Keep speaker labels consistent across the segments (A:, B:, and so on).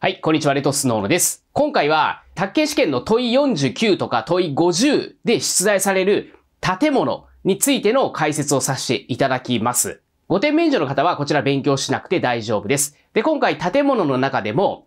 A: はい、こんにちは、レトスノーノです。今回は、宅建試験の問い49とか問い50で出題される建物についての解説をさせていただきます。5点免除の方はこちら勉強しなくて大丈夫です。で、今回建物の中でも、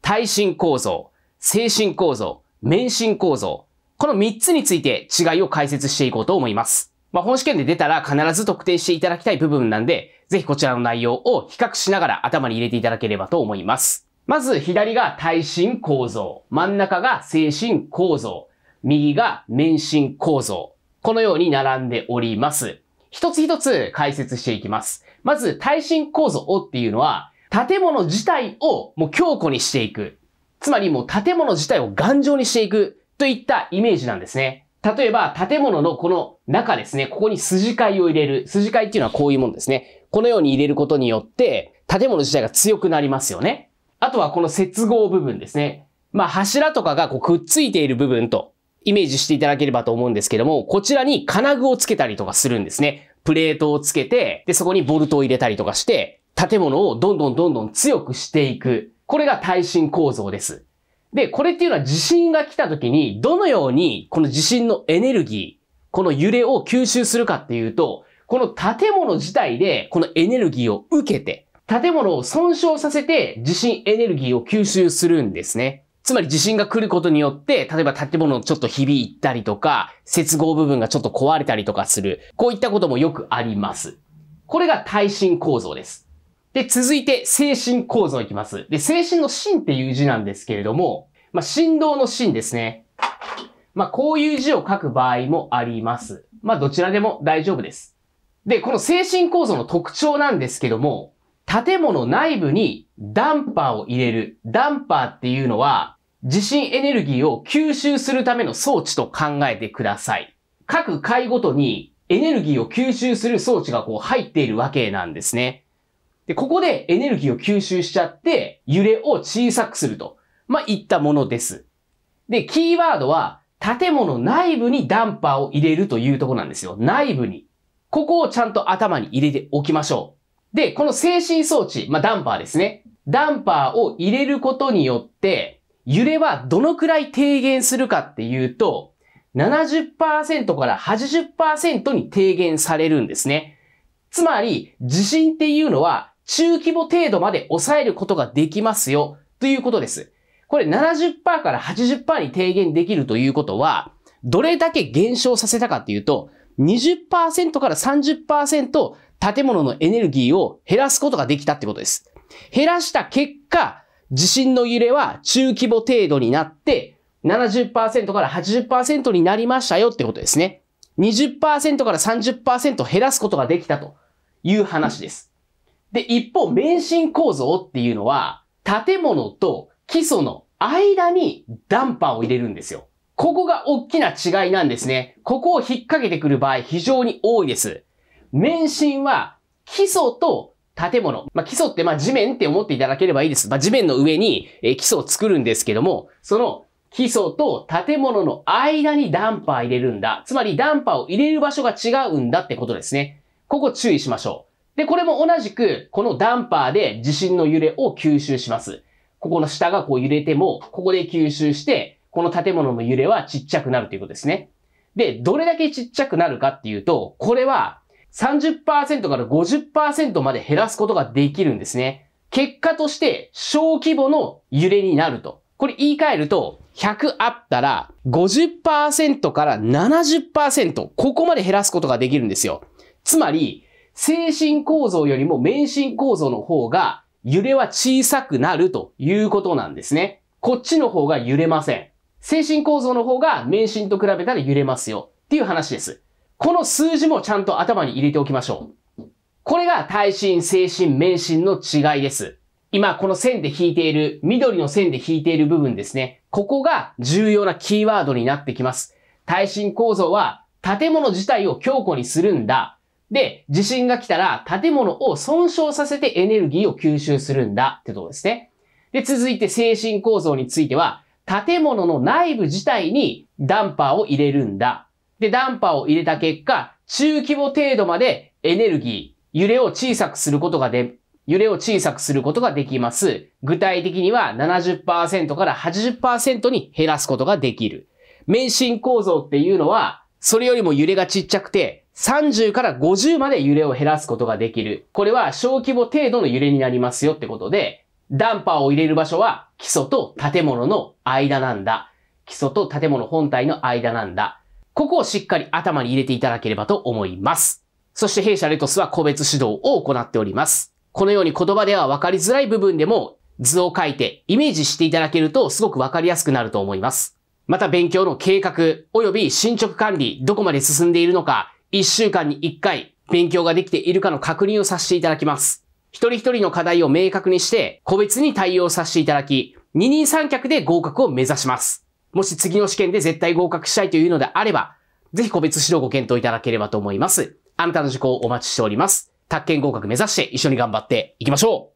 A: 耐震構造、精神構造、免震構造、この3つについて違いを解説していこうと思います。まあ、本試験で出たら必ず特定していただきたい部分なんで、ぜひこちらの内容を比較しながら頭に入れていただければと思います。まず左が耐震構造、真ん中が精神構造、右が免震構造。このように並んでおります。一つ一つ解説していきます。まず耐震構造っていうのは、建物自体をもう強固にしていく。つまりもう建物自体を頑丈にしていくといったイメージなんですね。例えば建物のこの中ですね、ここに筋階を入れる。筋階っていうのはこういうものですね。このように入れることによって、建物自体が強くなりますよね。あとはこの接合部分ですね。まあ柱とかがこうくっついている部分とイメージしていただければと思うんですけども、こちらに金具をつけたりとかするんですね。プレートをつけて、で、そこにボルトを入れたりとかして、建物をどんどんどんどん強くしていく。これが耐震構造です。で、これっていうのは地震が来た時に、どのようにこの地震のエネルギー、この揺れを吸収するかっていうと、この建物自体でこのエネルギーを受けて、建物を損傷させて地震エネルギーを吸収するんですね。つまり地震が来ることによって、例えば建物ちょっと響いたりとか、接合部分がちょっと壊れたりとかする。こういったこともよくあります。これが耐震構造です。で、続いて精神構造いきます。で、精神の心っていう字なんですけれども、まあ、振動の心ですね。まあ、こういう字を書く場合もあります。まあ、どちらでも大丈夫です。で、この精神構造の特徴なんですけども、建物内部にダンパーを入れる。ダンパーっていうのは、地震エネルギーを吸収するための装置と考えてください。各階ごとにエネルギーを吸収する装置がこう入っているわけなんですね。で、ここでエネルギーを吸収しちゃって、揺れを小さくすると。まあ、いったものです。で、キーワードは、建物内部にダンパーを入れるというとこなんですよ。内部に。ここをちゃんと頭に入れておきましょう。で、この静止装置、まあ、ダンパーですね。ダンパーを入れることによって、揺れはどのくらい低減するかっていうと、70%から80%に低減されるんですね。つまり、地震っていうのは中規模程度まで抑えることができますよ、ということです。これ70%から80%に低減できるということは、どれだけ減少させたかっていうと、20%から30%建物のエネルギーを減らすことができたってことです。減らした結果、地震の揺れは中規模程度になって、70%から80%になりましたよってことですね。20%から30%減らすことができたという話です。で、一方、免震構造っていうのは、建物と基礎の間にダンパーを入れるんですよ。ここが大きな違いなんですね。ここを引っ掛けてくる場合非常に多いです。免震は基礎と建物。まあ、基礎ってまあ地面って思っていただければいいです。まあ、地面の上に基礎を作るんですけども、その基礎と建物の間にダンパー入れるんだ。つまりダンパーを入れる場所が違うんだってことですね。ここ注意しましょう。で、これも同じく、このダンパーで地震の揺れを吸収します。ここの下がこう揺れても、ここで吸収して、この建物の揺れはちっちゃくなるということですね。で、どれだけちっちゃくなるかっていうと、これは30%から50%まで減らすことができるんですね。結果として小規模の揺れになると。これ言い換えると、100あったら50%から70%、ここまで減らすことができるんですよ。つまり、精神構造よりも免震構造の方が揺れは小さくなるということなんですね。こっちの方が揺れません。精神構造の方が免震と比べたら揺れますよっていう話です。この数字もちゃんと頭に入れておきましょう。これが耐震、精神、免震の違いです。今この線で引いている、緑の線で引いている部分ですね。ここが重要なキーワードになってきます。耐震構造は建物自体を強固にするんだ。で、地震が来たら建物を損傷させてエネルギーを吸収するんだってところですね。で、続いて精神構造については、建物の内部自体にダンパーを入れるんだ。で、ダンパーを入れた結果、中規模程度までエネルギー、揺れを小さくすることがで揺れを小さくすることができます。具体的には70%から80%に減らすことができる。免震構造っていうのは、それよりも揺れがちっちゃくて、30から50まで揺れを減らすことができる。これは小規模程度の揺れになりますよってことで、ダンパーを入れる場所は基礎と建物の間なんだ。基礎と建物本体の間なんだ。ここをしっかり頭に入れていただければと思います。そして弊社レトスは個別指導を行っております。このように言葉では分かりづらい部分でも図を書いてイメージしていただけるとすごく分かりやすくなると思います。また勉強の計画及び進捗管理、どこまで進んでいるのか、1週間に1回勉強ができているかの確認をさせていただきます。一人一人の課題を明確にして個別に対応させていただき、二人三脚で合格を目指します。もし次の試験で絶対合格したいというのであれば、ぜひ個別指導ご検討いただければと思います。あなたの受講をお待ちしております。宅建合格目指して一緒に頑張っていきましょう